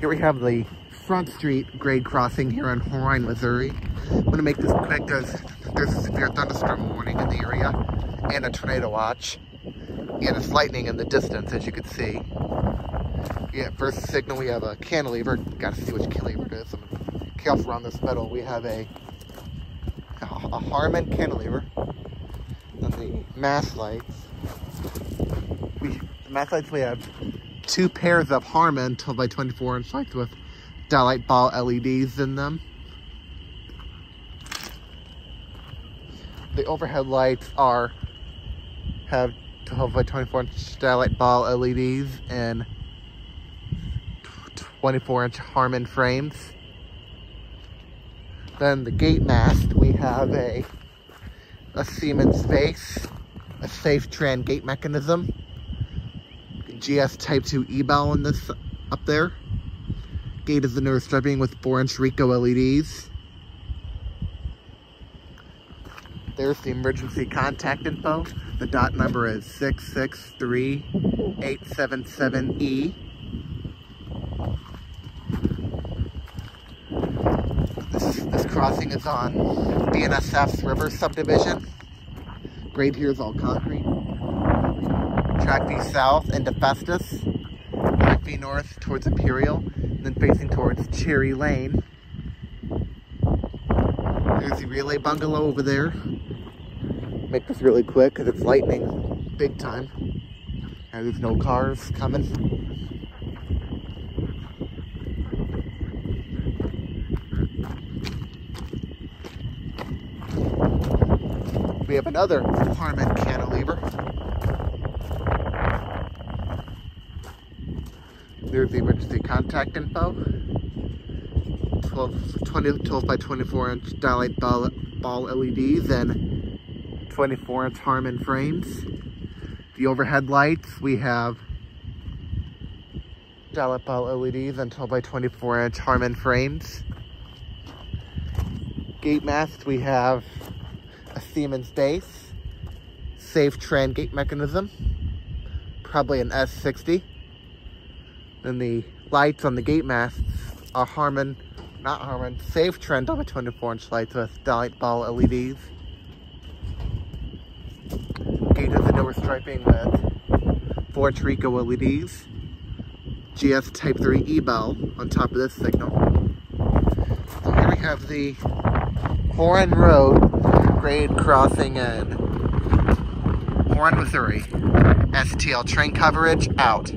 Here we have the Front Street grade crossing here in Horine, Missouri. I'm gonna make this quick because there's a severe thunderstorm warning in the area and a tornado watch. And it's lightning in the distance, as you can see. Yeah, first signal, we have a cantilever. Gotta see which cantilever it is. I'm careful around this metal. We have a, a, a Harmon cantilever. And the mast lights. We, the mast lights, we have two pairs of Harmon 12 by 24 inch lights with Dialight ball LEDs in them. The overhead lights are have 12 by 24 inch Dialight ball LEDs and 24 inch Harmon frames. Then the gate mast, we have a, a Siemens base, a Safetran gate mechanism, GS Type 2 e-bell in this up there. Gate is the newest striping with 4 inch Rico LEDs. There's the emergency contact info. The dot number is 663877E. This, this crossing is on BNSF's River Subdivision. Grade here is all concrete. Track B south into Festus. Track B north towards Imperial. And then facing towards Cherry Lane. There's the relay bungalow over there. Make this really quick because it's lightning big time. And there's no cars coming. We have another Harmon cantilever. There's the emergency contact info. 12, 20, 12 by 24 inch Dialight ball, ball LEDs and 24 inch Harmon frames. The overhead lights, we have Dialight ball LEDs and 12 by 24 inch Harmon frames. Gate mast, we have a Siemens base, safe Safetran gate mechanism, probably an S60. Then the lights on the gate masts are Harmon, not Harmon, Safetran double 24 inch lights with light ball LEDs. Gate has a newer striping with 4 inch Rico LEDs. GS Type 3 E-Bell on top of this signal. So here we have the Horine Road grade crossing in Horine, Missouri. STL train coverage out.